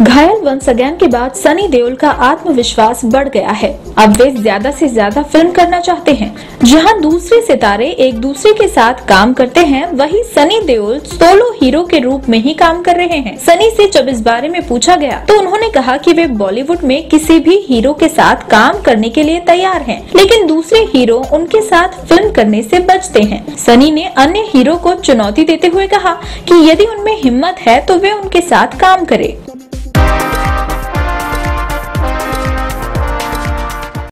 घायल once again के बाद सनी देओल का आत्मविश्वास बढ़ गया है। अब वे ज़्यादा से ज़्यादा फ़िल्म करना चाहते हैं। जहाँ दूसरे सितारे एक दूसरे के साथ काम करते हैं वही सनी देओल सोलो हीरो के रूप में ही काम कर रहे हैं। सनी से जब इस बारे में पूछा गया तो उन्होंने कहा कि वे बॉलीवुड में किसी भी हीरो के साथ काम करने के लिए तैयार हैं, लेकिन दूसरे हीरो उनके साथ फ़िल्म करने से बचते हैं। सनी ने अन्य हीरो को चुनौती देते हुए कहा कि यदि उनमें हिम्मत है तो वे उनके साथ काम करें।